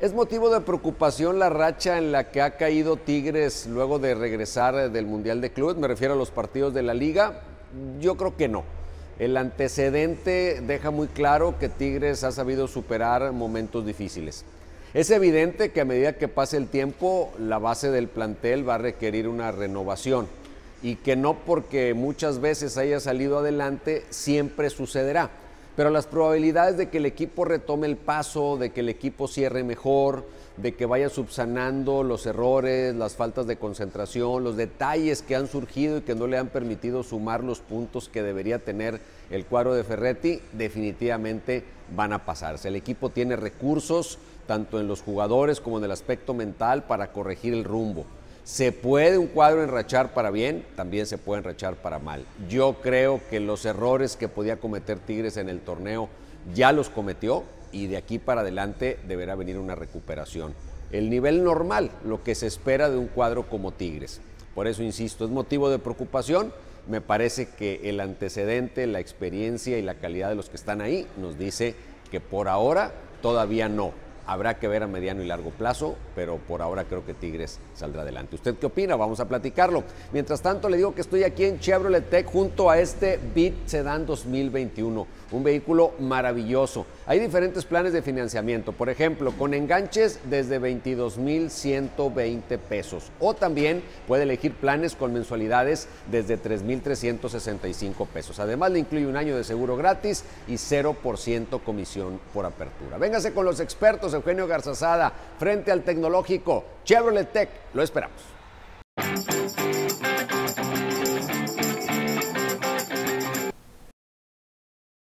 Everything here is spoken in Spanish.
Es motivo de preocupación la racha en la que ha caído Tigres luego de regresar del Mundial de Clubes. Me refiero a los partidos de la liga. Yo creo que no. El antecedente deja muy claro que Tigres ha sabido superar momentos difíciles. Es evidente que a medida que pase el tiempo, la base del plantel va a requerir una renovación y que no porque muchas veces haya salido adelante siempre sucederá pero las probabilidades de que el equipo retome el paso, de que el equipo cierre mejor, de que vaya subsanando los errores, las faltas de concentración, los detalles que han surgido y que no le han permitido sumar los puntos que debería tener el cuadro de Ferretti, definitivamente van a pasarse. El equipo tiene recursos, tanto en los jugadores como en el aspecto mental, para corregir el rumbo. Se puede un cuadro enrachar para bien, también se puede enrachar para mal. Yo creo que los errores que podía cometer Tigres en el torneo ya los cometió y de aquí para adelante deberá venir una recuperación. El nivel normal, lo que se espera de un cuadro como Tigres. Por eso insisto, es motivo de preocupación. Me parece que el antecedente, la experiencia y la calidad de los que están ahí nos dice que por ahora todavía no. Habrá que ver a mediano y largo plazo, pero por ahora creo que Tigres saldrá adelante. ¿Usted qué opina? Vamos a platicarlo. Mientras tanto, le digo que estoy aquí en Chevrolet Tech junto a este Beat Sedan 2021, un vehículo maravilloso. Hay diferentes planes de financiamiento, por ejemplo, con enganches desde 22,120 pesos o también puede elegir planes con mensualidades desde 3,365 pesos. Además, le incluye un año de seguro gratis y 0% comisión por apertura. Véngase con los expertos Eugenio Garzazada, frente al tecnológico Chevrolet Tech. Lo esperamos.